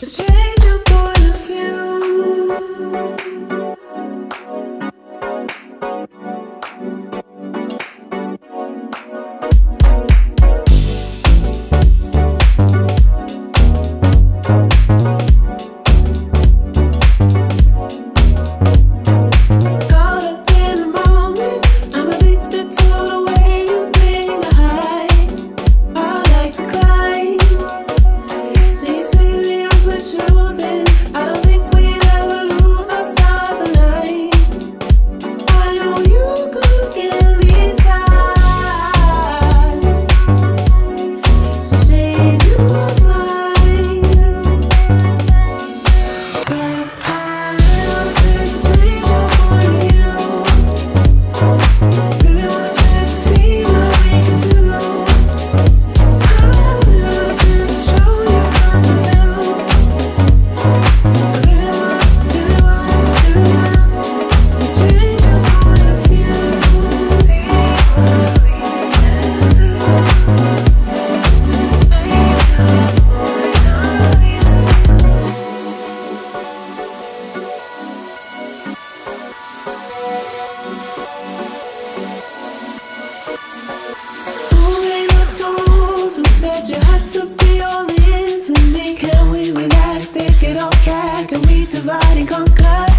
The chain divide and conquer